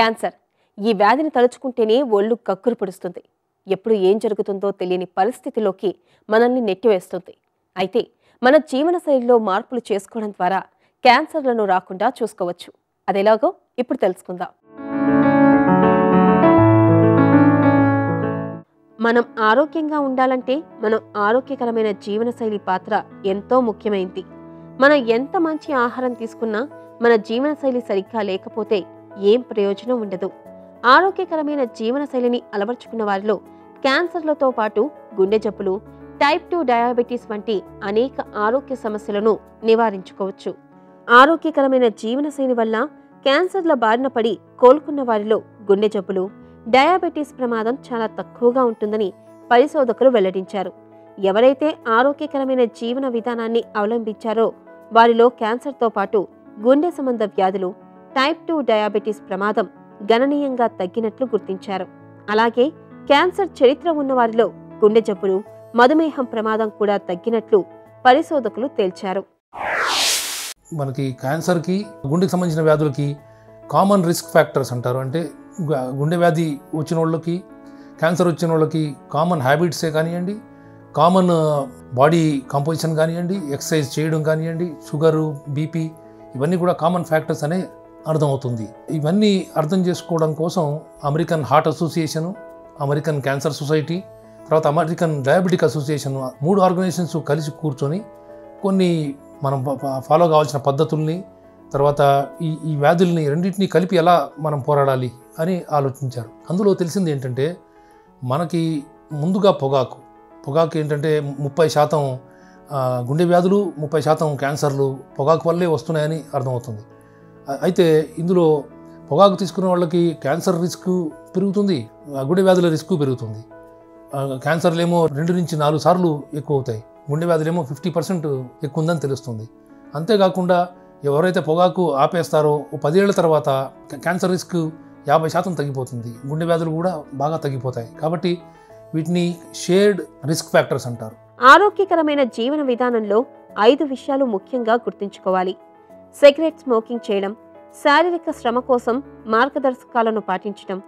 Cancer. ఈ వ్యాధిని తలుచుకుంటేనే ఒళ్ళు కక్కురు పొడుస్తుంది. ఎప్పుడు ఏం జరుగుతుందో తెలియని పరిస్థితిలోకి మనల్ని నెట్టివేస్తుంది. అయితే మన జీవన శైలిలో మార్పులు చేసుకోవడం ద్వారా క్యాన్సర్లను రాకుండా చూసుకోవచ్చు. అదెలాగో ఇప్పుడు తెలుసుకుందాం. మనం ఆరోగ్యంగా ఉండాలంటే మనం ఆరోగ్యకరమైన జీవనశైలి పాత్ర ఎంతో ముఖ్యమైంది. మనం ఎంత మంచి ఆహారం తీసుకున్నా మన జీవనశైలి సరిగ్గా లేకపోతే ఏం ప్రయోజనం ఉండదు. ఆరోగ్యకరమైన జీవనశైలిని అలవర్చుకున్న వారిలో క్యాన్సర్లతో పాటు గుండె జబ్బులు టైప్ టూ డయాబెటీస్ వంటి అనేక ఆరోగ్య సమస్యలను నివారించుకోవచ్చు. ఆరోగ్యకరమైన జీవనశైలి వల్ల క్యాన్సర్ల బారిన పడి కోలుకున్న వారిలో గుండె జబ్బులు డయాబెటీస్ ప్రమాదం చాలా తక్కువగా ఉంటుందని పరిశోధకులు వెల్లడించారు. ఎవరైతే ఆరోగ్యకరమైన జీవన విధానాన్ని అవలంబించారో వారిలో క్యాన్సర్తో పాటు గుండె సంబంధ వ్యాధులు టైప్ టూ డయాబెటీస్ ప్రమాదం గణనీయంగా తగ్గినట్లు గుర్తించారు. అలాగే క్యాన్సర్ చరిత్ర ఉన్నవారిలో గుండె జబ్బులు మధుమేహం ప్రమాదం కూడా తగ్గినట్లు పరిశోధకులు తేల్చారు. మనకి క్యాన్సర్కి గుండెకి సంబంధించిన వ్యాధులకి కామన్ రిస్క్ ఫ్యాక్టర్స్ అంటారు. అంటే గుండె వ్యాధి వచ్చిన వాళ్ళకి క్యాన్సర్ వచ్చిన వాళ్ళకి కామన్ హ్యాబిట్సే కానివ్వండి కామన్ బాడీ కంపోజిషన్ కానివ్వండి ఎక్సర్సైజ్ చేయడం కానివ్వండి షుగరు బీపీ ఇవన్నీ కూడా కామన్ ఫ్యాక్టర్స్ అనే అర్థమవుతుంది. ఇవన్నీ అర్థం చేసుకోవడం కోసం American heart association American cancer society తర్వాత అమెరికన్ డయాబెటిక్ అసోసియేషన్ మూడు ఆర్గనైజేషన్స్ కలిసి కూర్చొని కొన్ని మనం ఫాలో కావాల్సిన పద్ధతుల్ని తర్వాత ఈ ఈ వ్యాధుల్ని రెండింటిని కలిపి ఎలా మనం పోరాడాలి అని ఆలోచించారు. అందులో తెలిసింది ఏంటంటే మనకి ముందుగా పొగాకు. పొగాకు ఏంటంటే ముప్పై శాతం గుండె వ్యాధులు ముప్పై శాతం క్యాన్సర్లు పొగాకు వల్లే వస్తున్నాయని అర్థమవుతుంది. అయితే ఇందులో పొగాకు తీసుకునే వాళ్ళకి క్యాన్సర్ రిస్క్ పెరుగుతుంది గుండె వ్యాధుల రిస్క్ పెరుగుతుంది. క్యాన్సర్లేమో క్యాన్సర్లు ఏమో రెండు నుంచి నాలుగు సార్లు ఎక్కువ అవుతాయి. గుండె వ్యాధులేమో ఫిఫ్టీ పర్సెంట్ ఎక్కువ ఉందని తెలుస్తుంది. అంతేకాకుండా ఎవరైతే పొగాకు ఆపేస్తారో ఓ పదేళ్ళ తర్వాత క్యాన్సర్ రిస్క్ యాభై శాతం తగ్గిపోతుంది. గుండె వ్యాధులు కూడా బాగా తగ్గిపోతాయి. కాబట్టి వీటిని షేర్డ్ రిస్క్ ఫ్యాక్టర్స్ అంటారు. ఆరోగ్యకరమైన జీవన విధానంలో ఐదు విషయాలు ముఖ్యంగా గుర్తుంచుకోవాలి. సిగరెట్ స్మోకింగ్ చేయడం శారీరక శ్రమ కోసం మార్గదర్శకాలను పాటించడం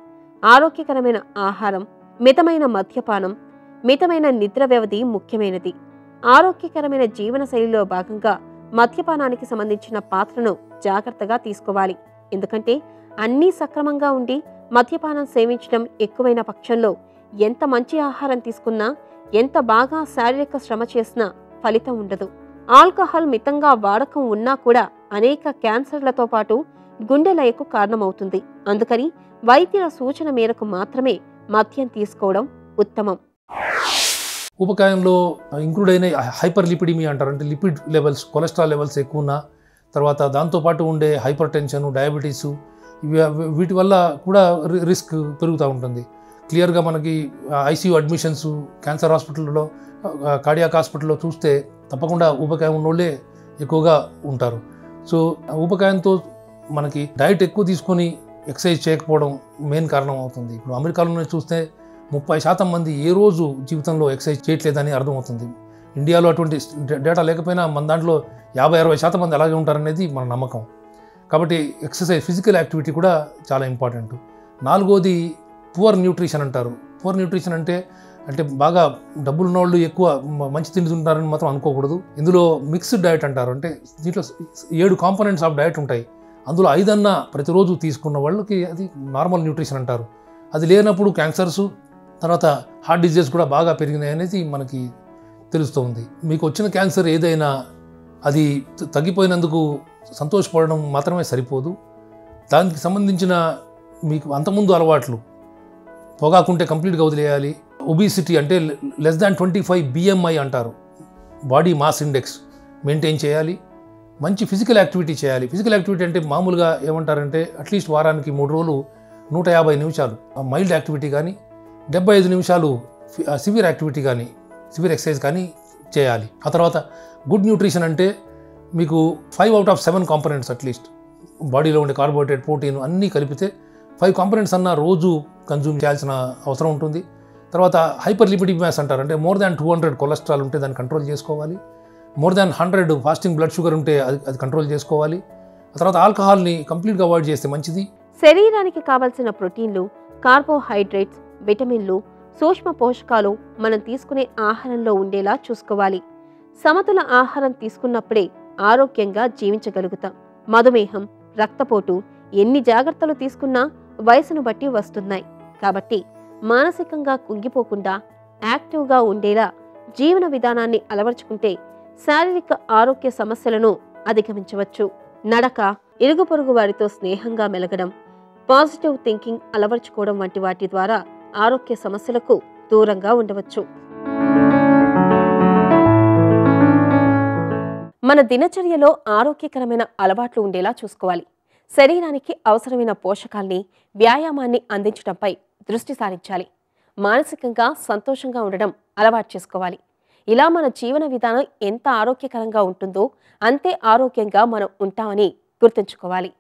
ఆరోగ్యకరమైన ఆహారం మితమైన మద్యపానం మితమైన నిద్ర వ్యవధి ముఖ్యమైనది. ఆరోగ్యకరమైన జీవన శైలిలో భాగంగా మద్యపానానికి సంబంధించిన పాత్రను జాగ్రత్తగా తీసుకోవాలి. ఎందుకంటే అన్నీ సక్రమంగా ఉండి మద్యపానం సేవించడం ఎక్కువైన పక్షంలో ఎంత మంచి ఆహారం తీసుకున్నా ఎంత బాగా శారీరక శ్రమ చేసినా ఫలితం ఉండదు. ఆల్కహాల్ మితంగా వాడకం ఉన్నా కూడా అనేక క్యాన్సర్లతో పాటు గుండె లయకు కారణమవుతుంది. అందుకని వైద్యుల సూచన మేరకు మాత్రమే మద్యం తీసుకోవడం ఉత్తమం. ఉపకాయంలో ఇంక్లూడ్ అయిన హైపర్ లిపిడిమి అంటారు. అంటే లిపిడ్ లెవెల్స్ కొలెస్ట్రాల్ లెవెల్స్ ఎక్కువ ఉన్న తర్వాత దాంతోపాటు ఉండే హైపర్ టెన్షన్ డయాబెటీసు ఇవి వీటి వల్ల కూడా రి- రిస్క్ పెరుగుతూ ఉంటుంది. క్లియర్గా మనకి ఐసీయూ అడ్మిషన్స్ క్యాన్సర్ హాస్పిటల్లో కార్డియాక్ హాస్పిటల్లో చూస్తే తప్పకుండా ఊబకాయం ఉన్నోళ్ళే ఎక్కువగా ఉంటారు. సో ఊపకాయంతో మనకి డైట్ ఎక్కువ తీసుకొని ఎక్సర్సైజ్ చేయకపోవడం మెయిన్ కారణం అవుతుంది. ఇప్పుడు అమెరికాలోనే చూస్తే ముప్పై శాతం మంది ఏ రోజు జీవితంలో ఎక్సర్సైజ్ చేయట్లేదని అర్థమవుతుంది. ఇండియాలో అటువంటి డేటా లేకపోయినా మన దాంట్లో యాభై అరవై శాతం మంది అలాగే ఉంటారనేది మన నమ్మకం. కాబట్టి ఎక్సర్సైజ్ ఫిజికల్ యాక్టివిటీ కూడా చాలా ఇంపార్టెంట్. నాలుగోది పువర్ న్యూట్రిషన్ అంటారు. పువర్ న్యూట్రిషన్ అంటే అంటే బాగా డబ్బులున్న వాళ్ళు ఎక్కువ మంచి తిండి తింటారని మాత్రం అనుకోకూడదు. ఇందులో మిక్స్డ్ డయట్ అంటారు. అంటే దీంట్లో ఏడు కాంపోనెంట్స్ ఆఫ్ డయట్ ఉంటాయి. అందులో ఐదన్నా ప్రతిరోజు తీసుకున్న వాళ్ళకి అది నార్మల్ న్యూట్రిషన్ అంటారు. అది లేనప్పుడు క్యాన్సర్స్ తర్వాత హార్ట్ డిజీజ్ కూడా బాగా పెరిగినాయి అనేది మనకి తెలుస్తుంది. మీకు వచ్చిన క్యాన్సర్ ఏదైనా అది తగ్గిపోయినందుకు సంతోషపడడం మాత్రమే సరిపోదు. దానికి సంబంధించిన మీకు అంతకుముందు అలవాట్లు పొగాకుంటే కంప్లీట్గా వదిలేయాలి. ఒబిసిటీ అంటే less than twenty five BMI అంటారు. బాడీ మాస్ ఇండెక్స్ మెయింటైన్ చేయాలి. మంచి ఫిజికల్ యాక్టివిటీ చేయాలి. ఫిజికల్ యాక్టివిటీ అంటే మామూలుగా ఏమంటారంటే అట్లీస్ట్ వారానికి మూడు రోజులు నూట యాభై నిమిషాలు మైల్డ్ యాక్టివిటీ కానీ డెబ్బై ఐదు నిమిషాలు సివియర్ యాక్టివిటీ కానీ సివియర్ ఎక్సర్సైజ్ కానీ చేయాలి. ఆ తర్వాత గుడ్ న్యూట్రిషన్ అంటే మీకు five out of seven components at least బాడీలో ఉండే కార్బోహైడ్రేట్ ప్రోటీన్ అన్నీ కలిపితే ఫైవ్ కాంపనెంట్స్ అన్న రోజు కన్జ్యూమ్ చేయాల్సిన అవసరం ఉంటుంది. తర్వాత హైపర్ లిపిడిక్ మ్యాస్ అంటారు. అంటే more than two hundred cholesterol ఉంటే దాన్ని కంట్రోల్ చేసుకోవాలి. More than hundred fasting blood sugar ఉంటే అది అది కంట్రోల్ చేసుకోవాలి. తర్వాత ఆల్కహాల్ని కంప్లీట్గా అవాయిడ్ చేస్తే మంచిది. శరీరానికి కావాల్సిన ప్రోటీన్లు కార్బోహైడ్రేట్స్ విటమిన్లు సూక్ష్మ పోషకాలు మనం తీసుకునే ఆహారంలో ఉండేలా చూసుకోవాలి. సమతుల ఆహారం తీసుకున్నప్పుడే ఆరోగ్యంగా జీవించగలుగుతాం. మధుమేహం రక్తపోటు ఎన్ని జాగ్రత్తలు తీసుకున్నా వయసును బట్టి వస్తున్నాయి. కాబట్టి మానసికంగా కుంగిపోకుండా యాక్టివ్గా ఉండేలా జీవన విధానాన్ని అలవర్చుకుంటే శారీరక ఆరోగ్య సమస్యలను అధిగమించవచ్చు. నడక ఇరుగు పొరుగు వారితో స్నేహంగా మెలగడం పాజిటివ్ థింకింగ్ అలవర్చుకోవడం వంటి వాటి ద్వారా ఆరోగ్య సమస్యలకు దూరంగా ఉండవచ్చు. మన దినచర్యలో ఆరోగ్యకరమైన అలవాట్లు ఉండేలా చూసుకోవాలి. శరీరానికి అవసరమైన పోషకాల్ని వ్యాయామాన్ని అందించడంపై దృష్టి సారించాలి మానసికంగా సంతోషంగా ఉండడం అలవాటు చేసుకోవాలి. ఇలా మన జీవన విధానం ఎంత ఆరోగ్యకరంగా ఉంటుందో అంతే ఆరోగ్యంగా మనం ఉంటామని గుర్తుంచుకోవాలి.